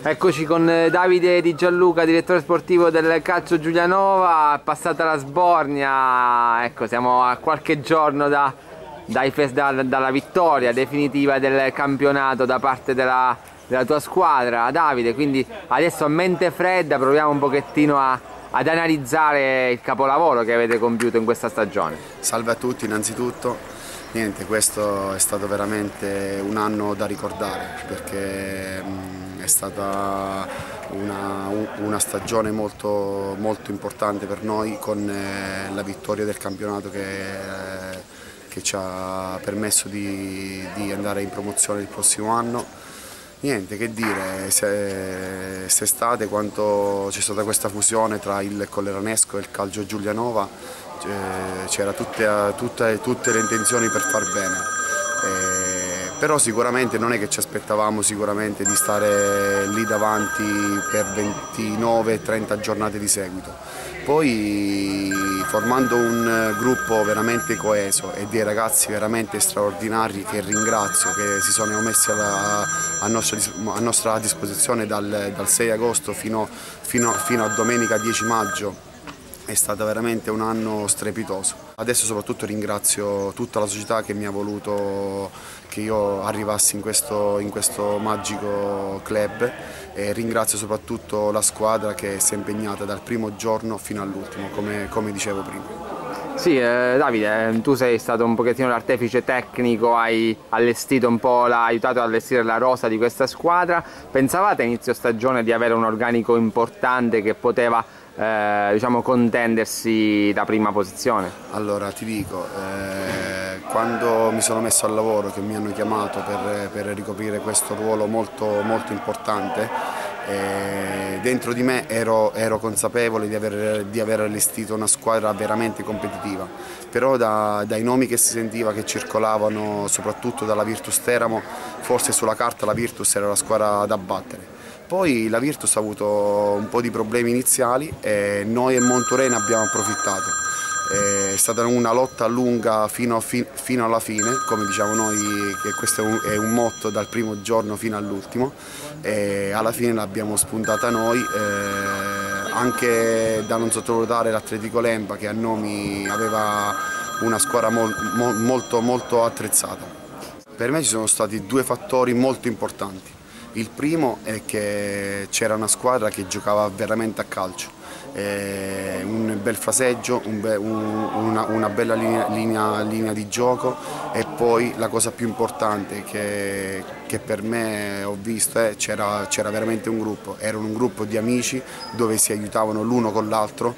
Eccoci con eh, Davide Di Gianluca, direttore sportivo del calcio Giulianova, passata la sbornia, ecco siamo a qualche giorno da, dai, da, dalla vittoria definitiva del campionato da parte della, della, tua squadra Davide, quindi adesso a mente fredda proviamo un pochettino a, ad analizzare il capolavoro che avete compiuto in questa stagione. Salve a tutti innanzitutto. Niente, questo è stato veramente un anno da ricordare perché è stata una, una stagione molto, molto, importante per noi con eh, la vittoria del campionato che, eh, che ci ha permesso di, di andare in promozione il prossimo anno. Niente, che dire, quest'estate quando c'è stata questa fusione tra il Colleranesco e il Calcio Giulianova c'era tutte, tutte, tutte, le intenzioni per far bene. Però sicuramente non è che ci aspettavamo sicuramente di stare lì davanti per 29-30 giornate di seguito. Poi formando un gruppo veramente coeso e dei ragazzi veramente straordinari che ringrazio, che si sono messi alla, a, nostra, a, nostra, disposizione dal, dal 6 agosto fino, fino, fino a domenica 10 maggio è stato veramente un anno strepitoso. Adesso soprattutto ringrazio tutta la società che mi ha voluto che io arrivassi in questo, in questo magico club e ringrazio soprattutto la squadra che si è impegnata dal primo giorno fino all'ultimo, come, come dicevo prima. Sì, eh, Davide, eh, tu sei stato un pochettino l'artefice tecnico, hai allestito un po', l'ha aiutato ad allestire la rosa di questa squadra. Pensavate a inizio stagione di avere un organico importante che poteva eh, diciamo, contendersi la prima posizione? Allora ti dico, eh, quando mi sono messo al lavoro che mi hanno chiamato per, per ricoprire questo ruolo molto, molto importante, eh, dentro di me ero, ero consapevole di aver, di aver, allestito una squadra veramente competitiva, però da, dai nomi che si sentiva che circolavano soprattutto dalla Virtus Teramo, forse sulla carta la Virtus era la squadra da battere poi la Virtus ha avuto un po' di problemi iniziali e noi e Montorena abbiamo approfittato. È stata una lotta lunga fino, fi, fino alla fine, come diciamo noi che questo è un, è un motto dal primo giorno fino all'ultimo e alla fine l'abbiamo spuntata noi, eh, anche da non sottovalutare l'Atletico Lempa che a nomi aveva una squadra mo, mo, molto, molto attrezzata. Per me ci sono stati due fattori molto importanti. Il primo è che c'era una squadra che giocava veramente a calcio, eh, un bel fraseggio, un be un, una, una, bella linea, linea, linea, di gioco. E poi la cosa più importante che, che per me ho visto è che c'era veramente un gruppo, era un gruppo di amici dove si aiutavano l'uno con l'altro.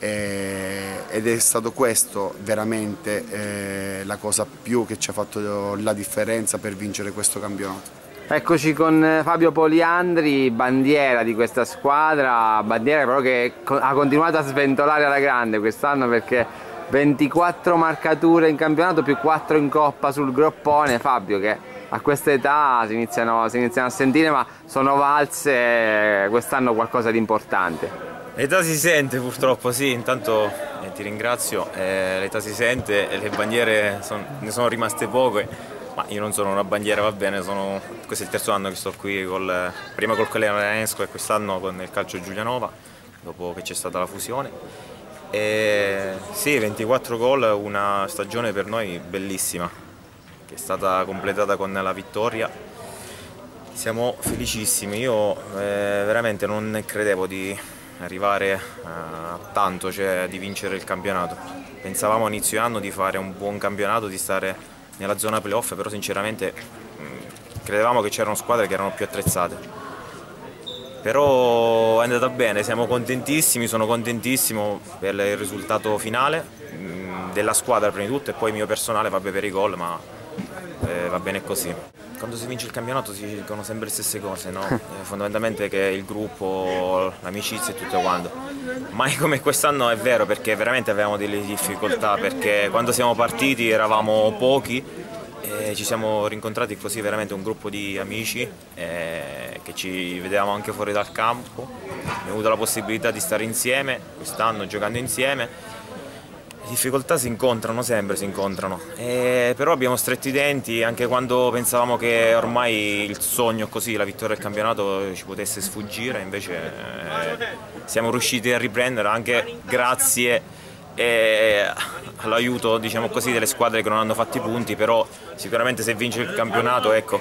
Eh, ed è stato questo veramente eh, la cosa più che ci ha fatto la differenza per vincere questo campionato. Eccoci con eh, Fabio Poliandri, bandiera di questa squadra, bandiera però che ha continuato a sventolare alla grande quest'anno perché 24 marcature in campionato più 4 in coppa sul groppone, Fabio che a questa età si iniziano, si iniziano a sentire ma sono valse quest'anno qualcosa di importante. L'età si sente purtroppo, sì, intanto eh, ti ringrazio, eh, l'età si sente le bandiere son, ne sono rimaste poche ma io non sono una bandiera, va bene, sono, questo è il terzo anno che sto qui, col, prima col Collera Renesco e quest'anno con il calcio Giulianova, dopo che c'è stata la fusione. E, sì, 24 gol, una stagione per noi bellissima, che è stata completata con la vittoria. Siamo felicissimi, io eh, veramente non credevo di arrivare a tanto, cioè di vincere il campionato. Pensavamo a inizio anno di fare un buon campionato, di stare nella zona playoff, però sinceramente mh, credevamo che c'erano squadre che erano più attrezzate. Però è andata bene, siamo contentissimi, sono contentissimo per il risultato finale mh, della squadra prima di tutto e poi il mio personale va bene per i gol, ma eh, va bene così. Quando si vince il campionato si dicono sempre le stesse cose, no? eh, fondamentalmente che il gruppo, l'amicizia e tutto quanto. Mai come quest'anno è vero perché veramente avevamo delle difficoltà perché quando siamo partiti eravamo pochi e ci siamo rincontrati così veramente un gruppo di amici eh, che ci vedevamo anche fuori dal campo. Abbiamo avuto la possibilità di stare insieme quest'anno giocando insieme Le difficoltà si incontrano sempre, si incontrano, eh, però abbiamo stretto i denti anche quando pensavamo che ormai il sogno così, la vittoria del campionato ci potesse sfuggire, invece eh, siamo riusciti a riprendere anche grazie eh, all'aiuto diciamo così, delle squadre che non hanno fatto i punti, però sicuramente se vince il campionato ecco,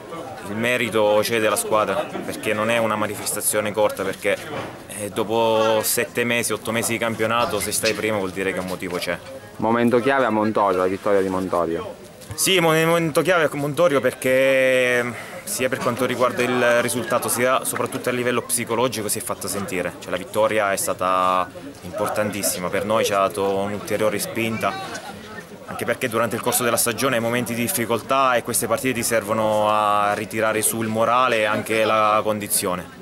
il merito cede alla squadra perché non è una manifestazione corta perché eh, dopo sette mesi, otto mesi di campionato se stai primo vuol dire che un motivo c'è. Momento chiave a Montorio, la vittoria di Montorio. Sì, momento chiave a Montorio perché sia per quanto riguarda il risultato sia soprattutto a livello psicologico si è fatta sentire, cioè, la vittoria è stata importantissima, per noi ci ha dato un'ulteriore spinta anche perché durante il corso della stagione hai momenti di difficoltà e queste partite ti servono a ritirare su il morale e anche la condizione.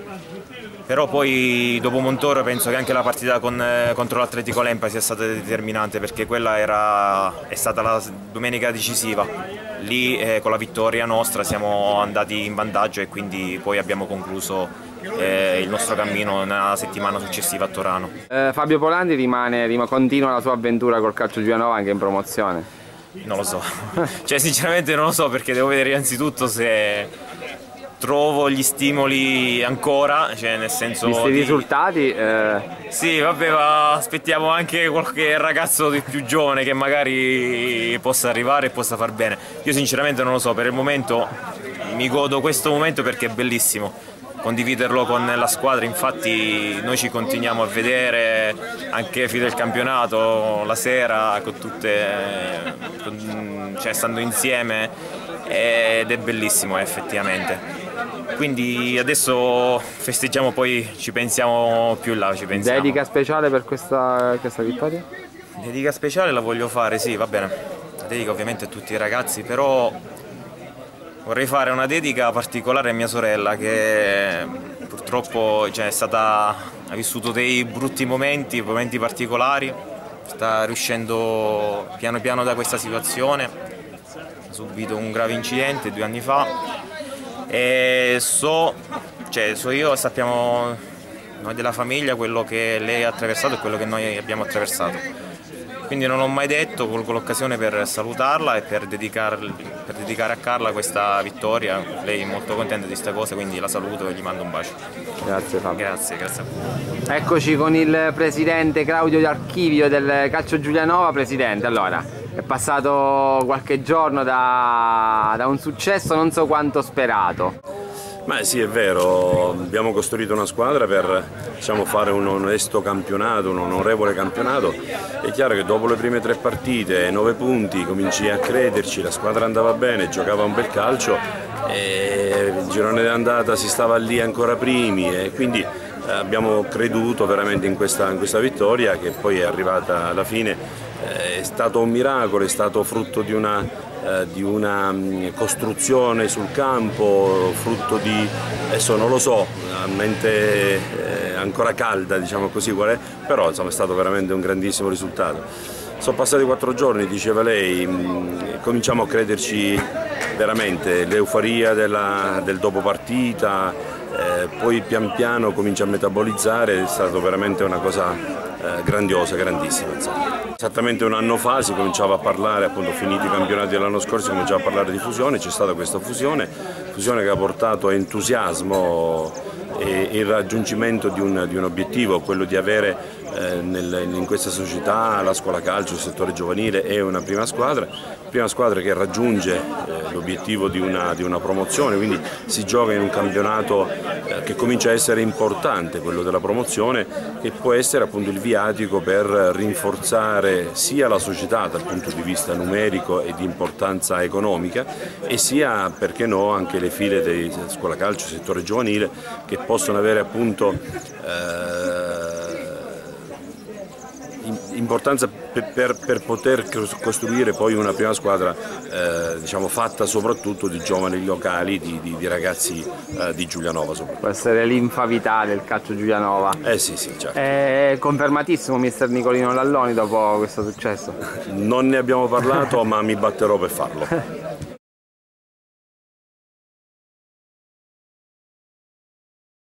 Però poi dopo Montoro penso che anche la partita con, contro l'Atletico Lempa sia stata determinante perché quella era, è stata la domenica decisiva. Lì eh, con la vittoria nostra siamo andati in vantaggio e quindi poi abbiamo concluso eh, il nostro cammino nella settimana successiva a Torano. Eh, Fabio Polandi rimane, rim continua la sua avventura col calcio Giulianova anche in promozione? Non lo so, cioè sinceramente non lo so perché devo vedere innanzitutto se trovo gli stimoli ancora, cioè nel senso... Visti i risultati... Eh... Sì, vabbè, ma aspettiamo anche qualche ragazzo di più giovane che magari possa arrivare e possa far bene. Io sinceramente non lo so, per il momento mi godo questo momento perché è bellissimo condividerlo con la squadra, infatti noi ci continuiamo a vedere anche fino al campionato la sera con tutte, con, cioè stando insieme ed è bellissimo effettivamente. Quindi adesso festeggiamo poi ci pensiamo più là. Ci pensiamo. Dedica speciale per questa, questa vittoria? Dedica speciale la voglio fare, sì, va bene. dedica ovviamente a tutti i ragazzi, però Vorrei fare una dedica particolare a mia sorella che purtroppo cioè, stata, ha vissuto dei brutti momenti, momenti particolari, sta riuscendo piano piano da questa situazione, ha subito un grave incidente due anni fa. E so, cioè, so io, sappiamo noi della famiglia quello che lei ha attraversato e quello che noi abbiamo attraversato. Quindi non ho mai detto, colgo l'occasione per salutarla e per, dedicar, per, dedicare a Carla questa vittoria, lei è molto contenta di questa cosa, quindi la saluto e gli mando un bacio. Grazie Fabio. Grazie, grazie a voi. Eccoci con il presidente Claudio D'Archivio del Calcio Giulianova, presidente, allora è passato qualche giorno da, da un successo non so quanto sperato. Ma sì, è vero, abbiamo costruito una squadra per diciamo, fare un onesto campionato, un onorevole campionato. È chiaro che dopo le prime tre partite, nove punti, cominci a crederci, la squadra andava bene, giocava un bel calcio il girone d'andata si stava lì ancora primi e quindi eh, abbiamo creduto veramente in questa, in questa vittoria che poi è arrivata alla fine. Eh, è stato un miracolo, è stato frutto di una di una mm, costruzione sul campo, frutto di, adesso non lo so, a mente eh, ancora calda diciamo così qual è, però insomma, è stato veramente un grandissimo risultato. Sono passati quattro giorni, diceva lei, mm, cominciamo a crederci veramente, l'euforia del dopo partita, eh, poi pian piano comincia a metabolizzare, è stata veramente una cosa eh, grandiosa, grandissima. Insomma. Esattamente un anno fa si cominciava a parlare, appunto finiti i campionati dell'anno scorso, si cominciava a parlare di fusione, c'è stata questa fusione, fusione che ha portato entusiasmo e il raggiungimento di un, di un obiettivo, quello di avere in questa società la scuola calcio, il settore giovanile e una prima squadra, prima squadra che raggiunge eh, l'obiettivo di una, di una, promozione, quindi si gioca in un campionato eh, che comincia a essere importante, quello della promozione, che può essere appunto il viatico per rinforzare sia la società dal punto di vista numerico e di importanza economica e sia, perché no, anche le file di scuola calcio, settore giovanile, che possono avere appunto eh, importanza per, per, per, poter costruire poi una prima squadra eh, diciamo, fatta soprattutto di giovani locali, di, di, di ragazzi eh, di Giulianova. Può essere l'infa vitale il calcio Giulianova. Eh sì, sì, certo. È confermatissimo mister Nicolino Lalloni dopo questo successo? Non ne abbiamo parlato ma mi batterò per farlo.